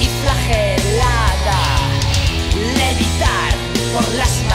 y flagelada, levitar por las manos.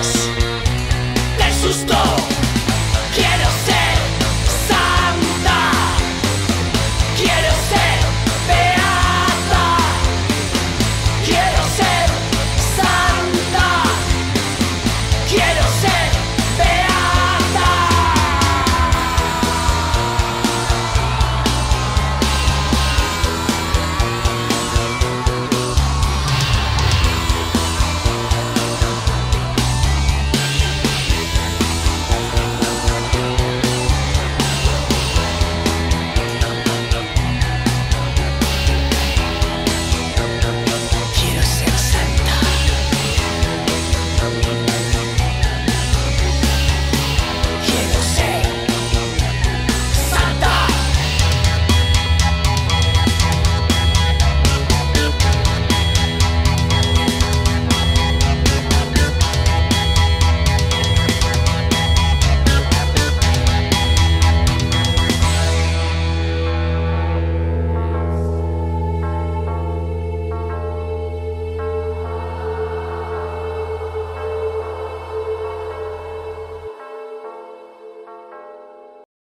de sus